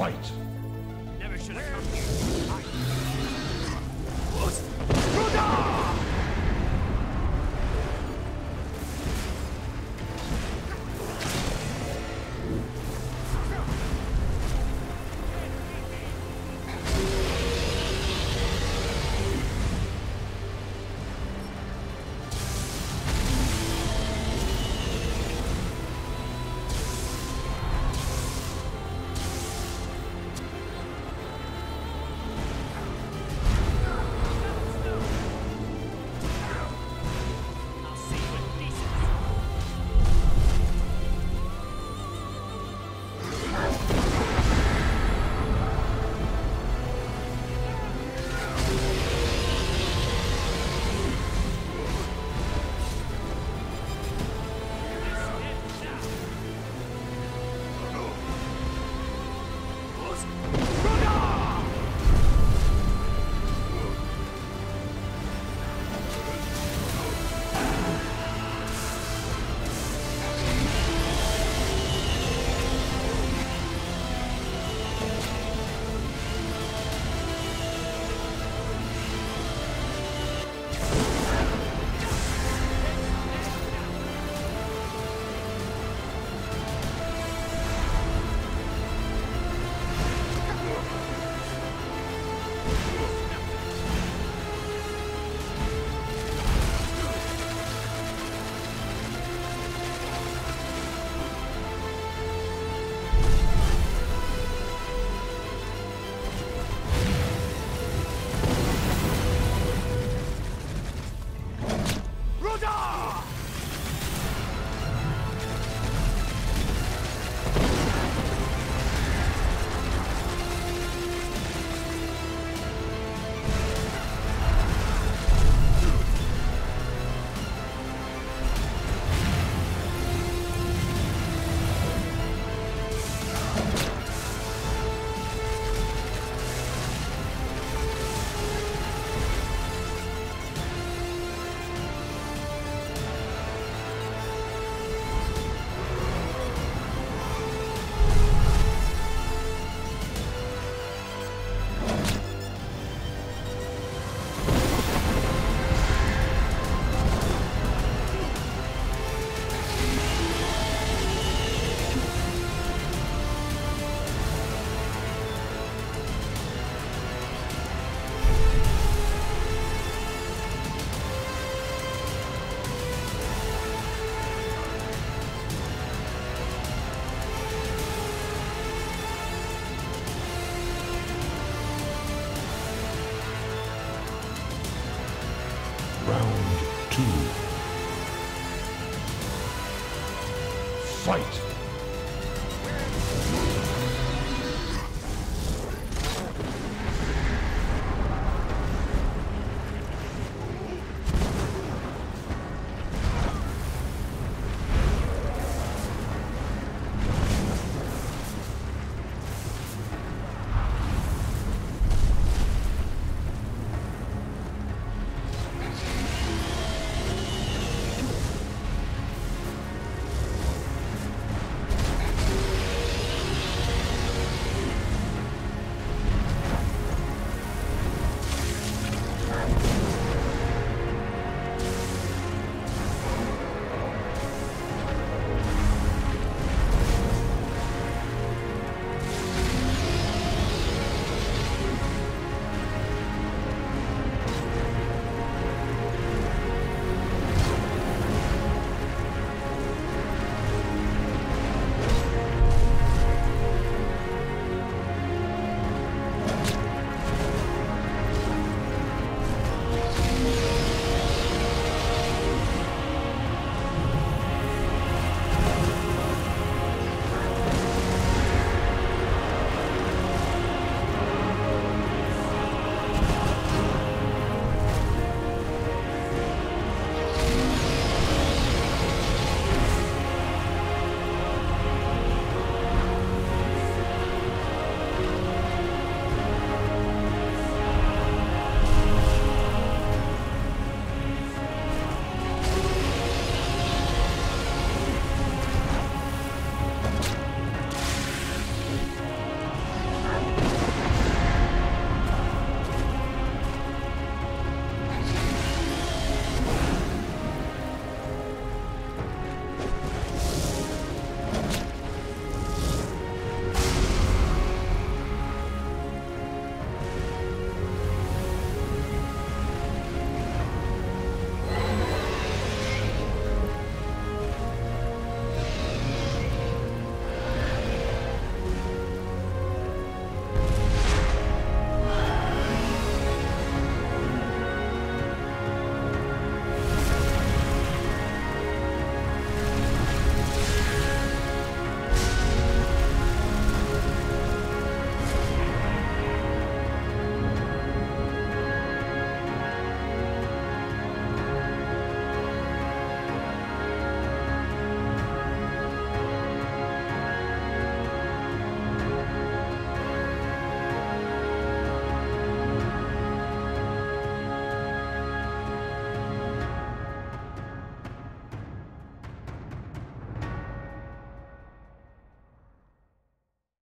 Fight! Fight!